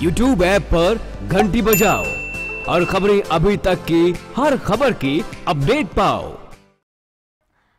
YouTube app पर घंटी बजाओ और खबरें अभी तक की, हर खबर की अपडेट पाओ।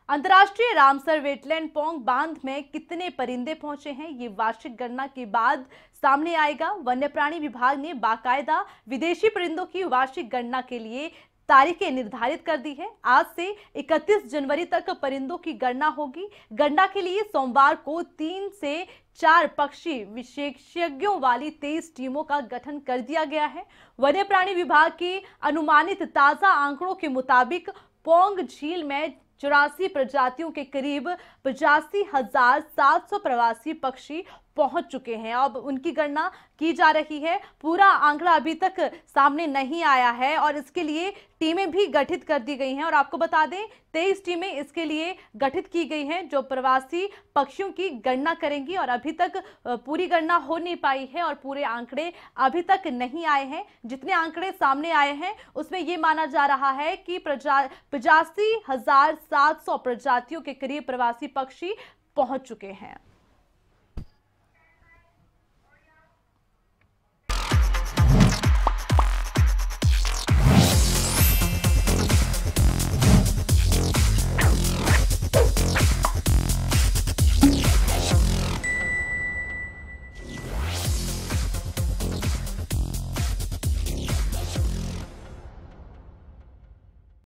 अंतर्राष्ट्रीय रामसर वेटलैंड पोंग बाँध में कितने परिंदे पहुँचे हैं, ये वार्षिक गणना के बाद सामने आएगा। वन्य प्राणी विभाग ने बाकायदा विदेशी परिंदों की वार्षिक गणना के लिए तारीखें निर्धारित कर दी है। आज से 31 जनवरी तक परिंदों की गणना होगी। गणना के लिए सोमवार को तीन से चार पक्षी विशेषज्ञों वाली तेईस टीमों का गठन कर दिया गया है। वन्य प्राणी विभाग की अनुमानित ताज़ा आंकड़ों के मुताबिक पोंग झील में चौरासी प्रजातियों के करीब पचासी हज़ार सात सौ प्रवासी पक्षी पहुँच चुके हैं। अब उनकी गणना की जा रही है। पूरा आंकड़ा अभी तक सामने नहीं आया है और इसके लिए टीमें भी गठित कर दी गई हैं। और आपको बता दें, तेईस टीमें इसके लिए गठित की गई हैं जो प्रवासी पक्षियों की गणना करेंगी और अभी तक पूरी गणना हो नहीं पाई है और पूरे आंकड़े अभी तक नहीं आए हैं। जितने आंकड़े सामने आए हैं, उसमें ये माना जा रहा है कि प्रजा, पचासी हज़ार सात सौ प्रजातियों के करीब प्रवासी पक्षी पहुँच चुके हैं।